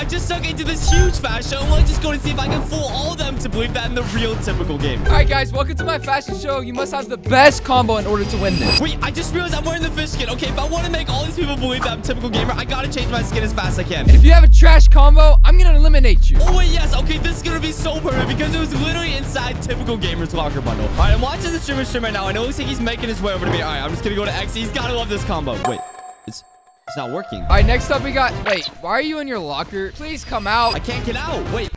I just stuck into this huge fashion. show. Let's just go and see if I can fool all of them to believe that I'm the real typical gamer. All right, guys, welcome to my fashion show. You must have the best combo in order to win this. Wait, I just realized I'm wearing the fish skin. Okay, if I want to make all these people believe that I'm a typical gamer, I gotta change my skin as fast as I can. And if you have a trash combo, I'm gonna eliminate you. Oh, wait, yes. Okay, this is gonna be so perfect because it was literally inside typical gamer's locker bundle. All right, I'm watching the streamer stream right now, and it looks like he's making his way over to me. All right, I'm just gonna go to X. He's gotta love this combo. Wait, it's not working. All right, next up we got. Wait, why are you in your locker? Please come out. I can't get out. Wait.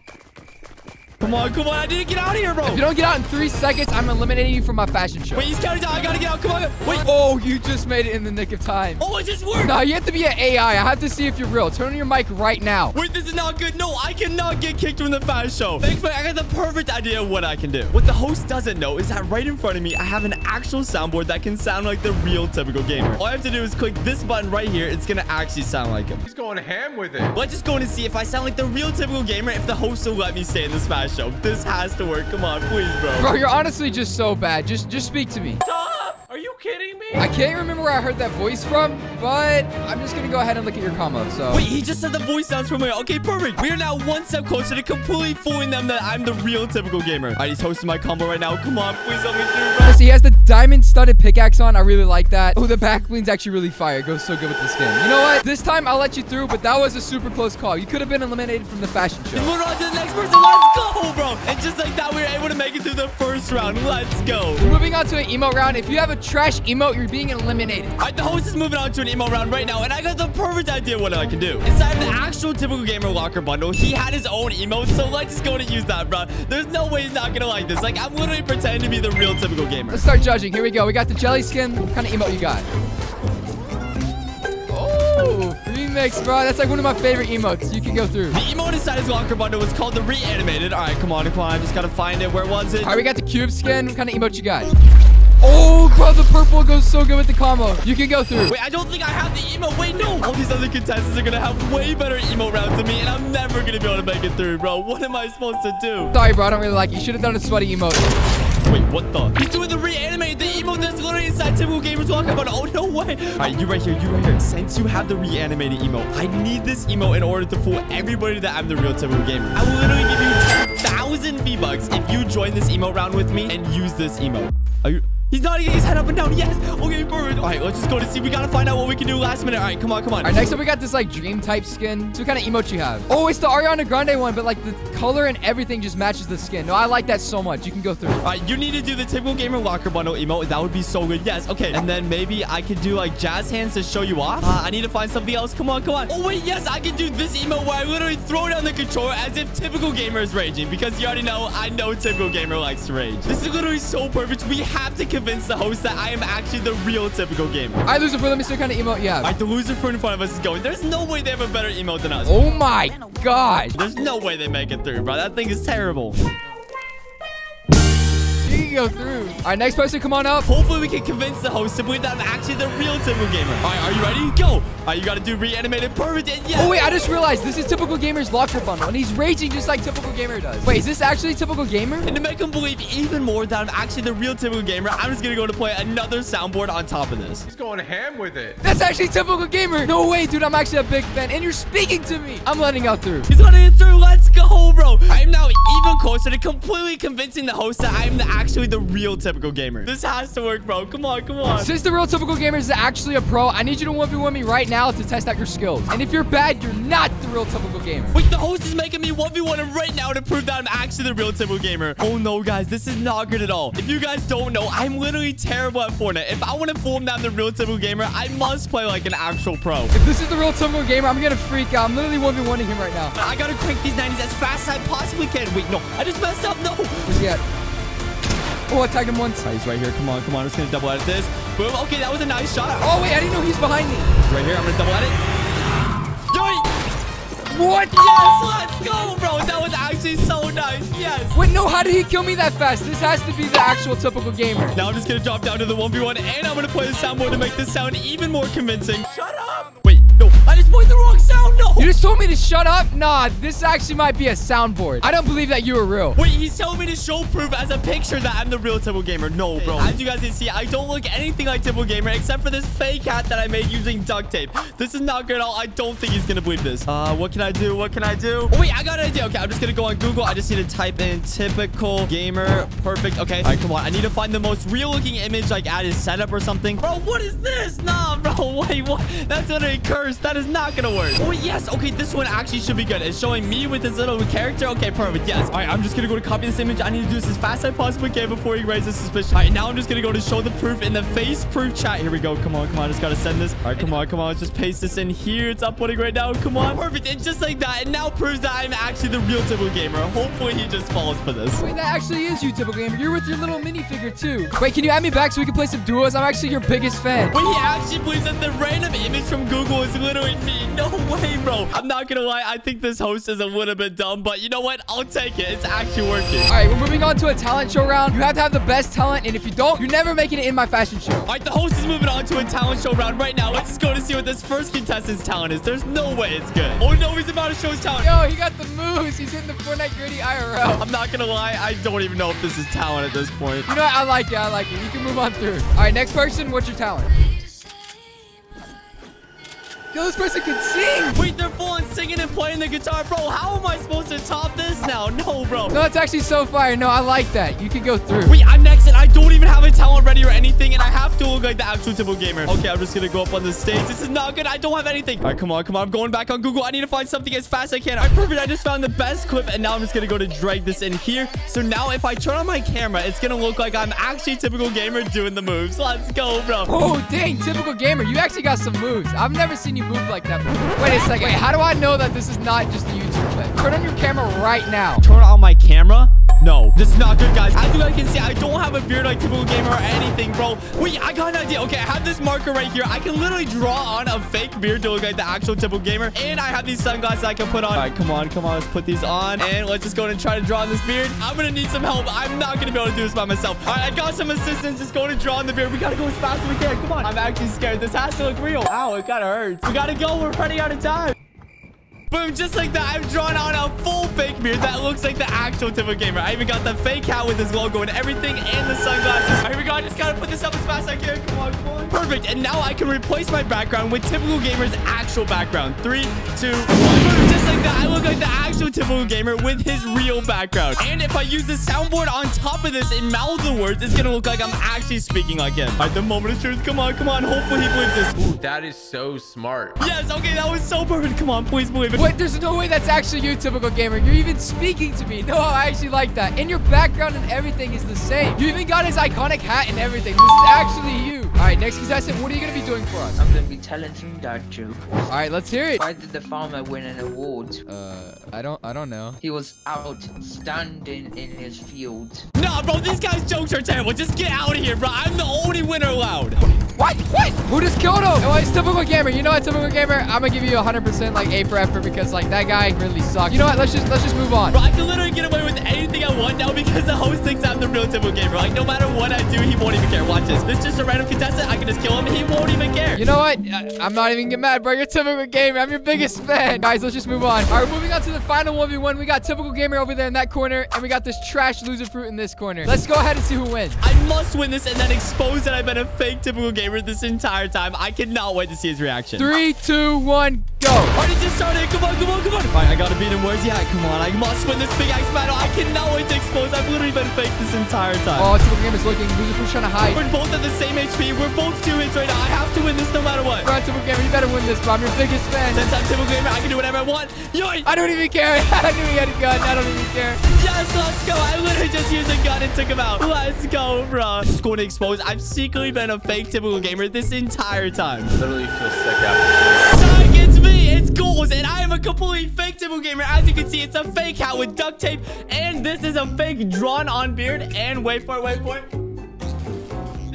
Come on, come on. I need to get out of here, bro. If you don't get out in three seconds, I'm eliminating you from my fashion show. Wait, he's counting down. I gotta get out. Come on. Wait. Oh, you just made it in the nick of time. Oh, it just worked. No, you have to be an AI. I have to see if you're real. Turn on your mic right now. Wait, this is not good. No, I cannot get kicked from the fashion show. Thanks, Thankfully, I got the perfect idea of what I can do. What the host doesn't know is that right in front of me, I have an actual soundboard that can sound like the real typical gamer. All I have to do is click this button right here. It's gonna actually sound like him. He's going ham with it. Let's just go in and see if I sound like the real typical gamer if the host will let me stay in this fast show. This has to work. Come on, please, bro. Bro, you're honestly just so bad. Just just speak to me. Stop! Are you kidding me? I can't remember where I heard that voice from, but I'm just gonna go ahead and look at your combo. So Wait, he just said the voice sounds familiar. Okay, perfect. We are now one step closer to completely fooling them that I'm the real typical gamer. All right, he's hosting my combo right now. Come on, please let me through, bro. Listen, he has the diamond studded pickaxe on. I really like that. Oh, the back bling's actually really fire. It goes so good with the skin. You know what? This time I'll let you through, but that was a super close call. You could have been eliminated from the fashion show. Moving on to the next person. Let's go, bro. And just like that, we were able to make it through the first round. Let's go. Moving on to an emo round. If you have a trash emote, you're being eliminated. All right, the host is moving on to an emo round right now, and I got the perfect idea what I can do. Inside the actual typical gamer locker bundle, he had his own emote, so let's just go to use that, bro. There's no way he's not gonna like this. Like, I'm literally pretending to be the real typical gamer. Let's start judging. Here we go. We got the jelly skin. What kind of emote you got? Oh, remix, bro. That's like one of my favorite emotes. You can go through. The emote inside his locker bundle was called the reanimated. All right, come on, come on. I just gotta find it. Where was it? All right, we got the cube skin. What kind of emote you got? Oh, bro, the purple goes so good with the combo. You can go through. Wait, I don't think I have the emote. Wait, no. All these other contestants are gonna have way better emote rounds than me, and I'm never gonna be able to make it through, bro. What am I supposed to do? Sorry, bro. I don't really like it. You should have done a sweaty emote. Wait, what the? He's doing the reanimate, the emote that's literally inside typical gamers locker bundle. Oh, no way. All right, you right here, you right here. Since you have the reanimated emote, I need this emote in order to fool everybody that I'm the real typical gamer. I will literally give you 2,000 V-Bucks if you join this emote round with me and use this emote. Are you... He's nodding his head up and down. Yes. Okay, perfect. All right, let's just go to see. We gotta find out what we can do last minute. All right, come on, come on. All right, next up, we got this, like, dream type skin. So what kind of emote you have? Oh, it's the Ariana Grande one, but, like, the color and everything just matches the skin. No, I like that so much. You can go through. All right, you need to do the typical gamer locker bundle emote. That would be so good. Yes. Okay. And then maybe I could do like jazz hands to show you off. Uh, I need to find something else. Come on, come on. Oh wait, yes, I can do this emote where I literally throw down the controller as if typical gamer is raging because you already know I know typical gamer likes to rage. This is literally so perfect. We have to convince the host that I am actually the real typical gamer. All right, loser, for let me see what kind of emote you have. All right, the loser for in front of us is going. There's no way they have a better emote than us. Oh my God. There's no way they make it through, bro. That thing is terrible. You can go through. All right, next person, come on up. Hopefully, we can convince the host to believe that I'm actually the real typical gamer. All right, are you ready? Go. All right, you got to do reanimated perfect. And yes. Oh, wait, I just realized this is Typical Gamer's locker bundle, and he's raging just like Typical Gamer does. Wait, is this actually Typical Gamer? And to make him believe even more that I'm actually the real typical gamer, I'm just going to go to play another soundboard on top of this. He's going ham with it. That's actually Typical Gamer. No way, dude. I'm actually a big fan, and you're speaking to me. I'm letting out through. He's letting it through. Let's go, bro. I am now even closer to completely convincing the host that I am the, actually the real typical gamer. This has to work, bro. Come on, come on. Since the real Typical Gamer is actually a pro, I need you to 1v1 me right now to test out your skills. And if you're bad, you're not the real Typical Gamer. Wait, the host is making me 1v1 him right now to prove that I'm actually the real typical gamer. Oh, no, guys. This is not good at all. If you guys don't know, I'm literally terrible at Fortnite. If I want to fool him that I'm the real typical gamer, I must play like an actual pro. If this is the real Typical Gamer, I'm gonna freak out. I'm literally 1v1ing him right now. I gotta crank these 90s as fast as I possibly can. Wait, no. I just messed up. No. Where's he at? Oh, I tagged him once. All right, he's right here. Come on, come on. I'm just gonna double edit this. Boom. Okay, that was a nice shot. Oh, wait, I didn't know he's behind me. He's right here. I'm gonna double edit. Yoink! What? Yes, let's go, bro. That was actually so nice. Yes. Wait, no, how did he kill me that fast? This has to be the actual Typical Gamer. Now I'm just gonna drop down to the 1v1 and I'm gonna play the soundboard to make this sound even more convincing. Shut up! Wait, no, I just played the wrong sound? No. You just told me to shut up? Nah, this actually might be a soundboard. I don't believe that you were real. Wait, he's telling me to show proof as a picture that I'm the real Typical Gamer. No, bro. As you guys can see, I don't look anything like Typical Gamer except for this fake hat that I made using duct tape. This is not good at all. I don't think he's gonna believe this. Uh, what can I do? What can I do? Oh, wait, I got an idea. Okay, I'm just gonna go on Google. I just need to type in Typical Gamer. Perfect. Okay. All right, come on. I need to find the most real-looking image, like at his setup or something. Bro, what is this? Nah, bro. Wait, what? That's literally cursed. That is not gonna work. Oh, yes. Okay, this one actually should be good. It's showing me with this little character. Okay, perfect. Yes. All right, I'm just gonna go to copy this image. I need to do this as fast as I possibly can before he raises suspicion. All right, now I'm just gonna go to show the proof in the face proof chat. Here we go. Come on, come on. I just gotta send this. All right, come on, come on. Let's just paste this in here. It's uploading right now. Come on. Perfect. And just like that, it now proves that I'm actually the real typical gamer. Hopefully, he just falls for this. Wait, that actually is you, typical gamer. You're with your little minifigure too. Wait, can you add me back so we can play some duos? I'm actually your biggest fan. Wait, he actually believes that the random image from Google is literally me. No way, bro. I'm not gonna lie. I think this host is a little bit dumb, but you know what? I'll take it. It's actually working. All right, we're moving on to a talent show round. You have to have the best talent, and if you don't, you're never making it in my fashion show. All right, the host is moving on to a talent show round right now. Let's just go to see what this first contestant's talent is. There's no way it's good. Oh, no, he's about to show his talent. Yo, he got the moves. He's in the Fortnite Griddy IRL. I'm not gonna lie. I don't even know if this is talent at this point. You know what? I like it. I like it. You can move on through. All right, next person. What's your talent? Yo, this person can sing. Wait, they're full on singing and playing the guitar. Bro, how am I supposed to top this now? No, bro. No, it's actually so fire. No, I like that. You can go through. Wait, I'm next and I don't even have a talent ready or anything and I have to look like the actual typical gamer. Okay, I'm just gonna go up on the stage. This is not good. I don't have anything. All right, come on, come on. I'm going back on Google. I need to find something as fast as I can. All right, perfect. I just found the best clip and now I'm just gonna go to drag this in here. So now if I turn on my camera, it's gonna look like I'm actually typical gamer doing the moves. Let's go, bro. Oh, dang. Typical gamer. You actually got some moves. I've never seen you move like that before. Wait a second. Wait, how do I know that this is not just a YouTube clip? Turn on your camera right now. Turn on my camera? No, this is not good, guys. As you guys can see, I don't have a beard like typical gamer or anything, bro. Wait, I got an idea. Okay, I have this marker right here. I can literally draw on a fake beard to look like the actual typical gamer. And I have these sunglasses I can put on. All right, come on, come on. Let's put these on. And let's just go and try to draw on this beard. I'm going to need some help. I'm not going to be able to do this by myself. All right, I got some assistance. Just going to draw on the beard. We got to go as fast as we can. Come on. I'm actually scared. This has to look real. Ow, it kind of hurts. We got to go. We're running out of time. Boom, just like that, I've drawn on a full fake beard that looks like the actual typical gamer. I even got the fake hat with his logo and everything and the sunglasses. All right, we got, I just gotta put this up as fast as I can. Come on, come on. Perfect, and now I can replace my background with typical gamer's actual background. Three, two, one. Boom, just like that, I look like the actual typical gamer with his real background. And if I use the soundboard on top of this and mouth the words, it's gonna look like I'm actually speaking like him. All right, the moment of truth. Come on, come on. Hopefully he believes this. Ooh, that is so smart. Yes, okay, that was so perfect. Come on, please believe it. Wait, there's no way that's actually you, typical gamer. You're even speaking to me. No, I actually like that. And your background and everything is the same. You even got his iconic hat and everything. This is actually you. All right, next contestant, what are you going to be doing for us? I'm gonna be telling some dad jokes. All right, let's hear it. Why did the farmer win an award? Uh, I don't, I don't know. He was outstanding in his field. Nah, bro, these guys' jokes are terrible. Just get out of here, bro. I'm the only winner allowed. What? What? Who just killed him? Oh, it's typical gamer. You know what, typical gamer? I'm gonna give you 100% like A for effort because like that guy really sucks. You know what? Let's just let's just move on. Bro, I can literally get away with anything I want now because the host thinks I'm the real typical gamer. Like, no matter what I do, he won't even care. Watch this. This is just a random contestant. I can just kill him he won't even care. You know what? I, I'm not even getting mad, bro. You're typical gamer. I'm your biggest fan. Guys, let's just move on. All right, moving on to the final 1v1. We got typical gamer over there in that corner, and we got this trash Loserfruit in this corner. Let's go ahead and see who wins. I must win this and then expose that I've been a fake typical gamer this entire time. I cannot wait to see his reaction. Three, two, one, go. Already just started. Come on, come on, come on. All right, I gotta beat him. Where's he at? Come on, I must win this pickaxe battle. I cannot wait to expose. I've literally been fake this entire time. Oh, typical gamer's looking. Loserfruit's trying to hide. We're both at the same HP. We're both two hits right now. I have to win this no matter what. Come on, typical gamer. You better win this, bro. I'm your biggest fan. Since I'm typical gamer, I can do whatever I want. Yoink! I don't even care. I knew he had a gun. I don't even care. Yes, let's go. I literally just used a gun and took him out. Let's go, bro. Just going to expose. I've secretly been a fake typical gamer this entire time. Literally feel sick after. Psych, it's me. It's Ghoulz, and I am a completely fake typical gamer. As you can see, it's a fake hat with duct tape, and this is a fake drawn-on beard. And wait for it, wait for it.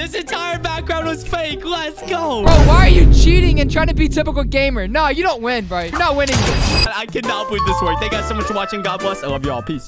This entire background was fake. Let's go. Bro, why are you cheating and trying to be typical gamer? No, you don't win, bro. You're not winning this. I cannot believe this worked. Thank you guys so much for watching. God bless. I love you all. Peace.